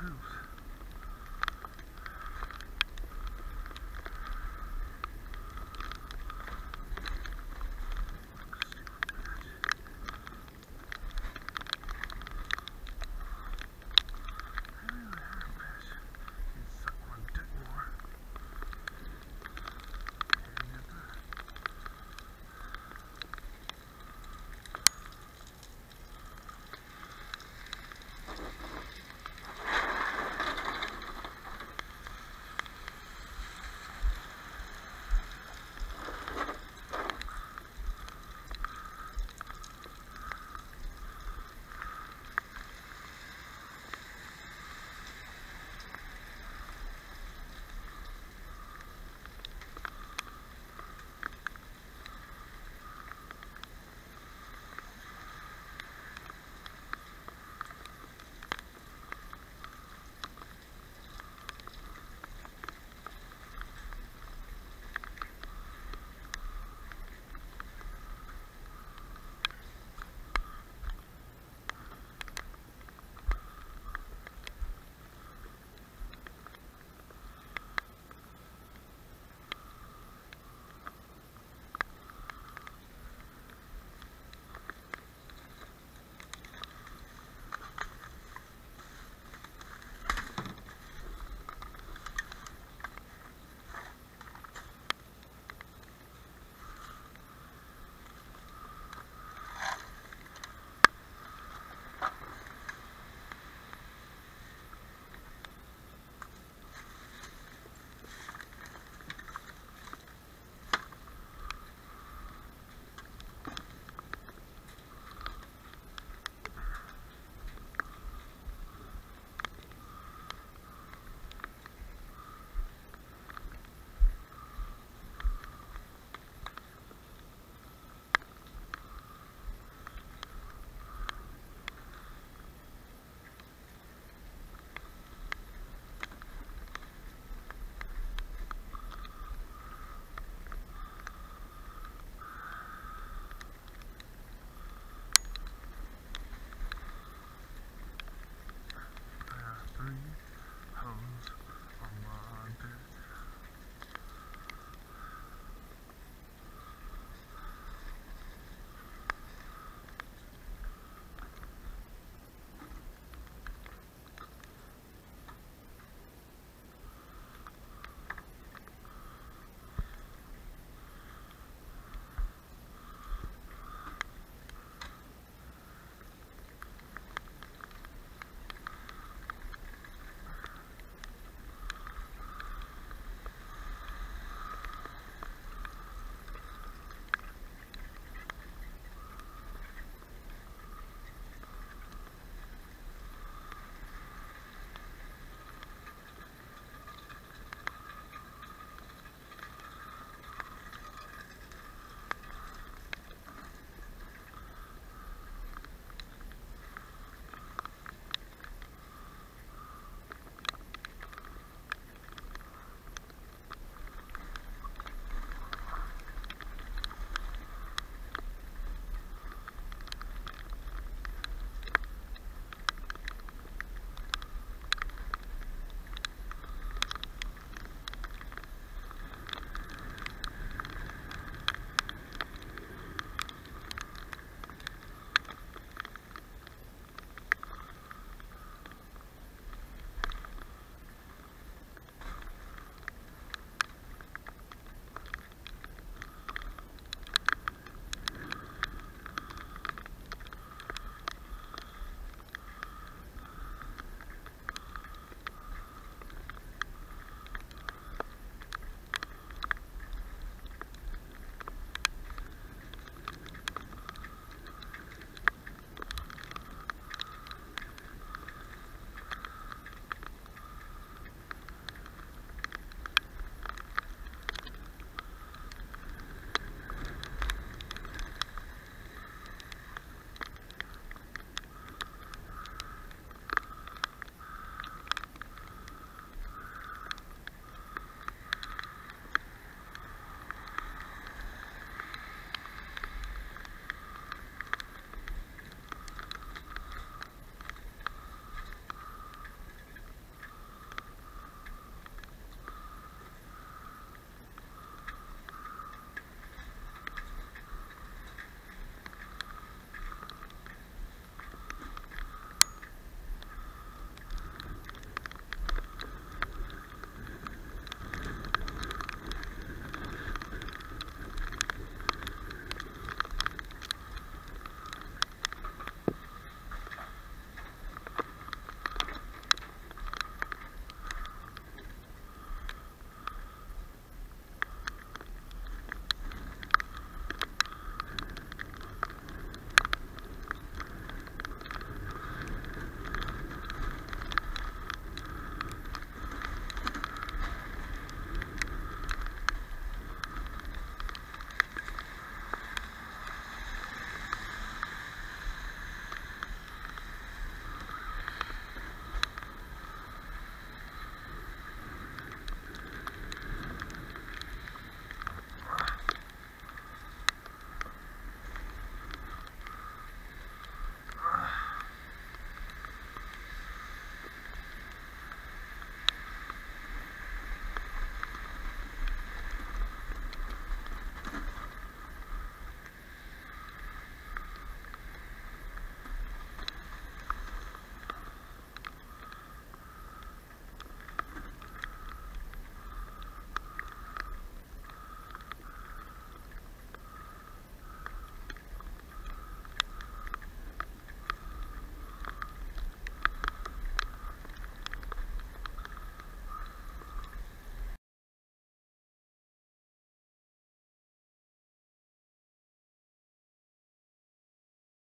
house.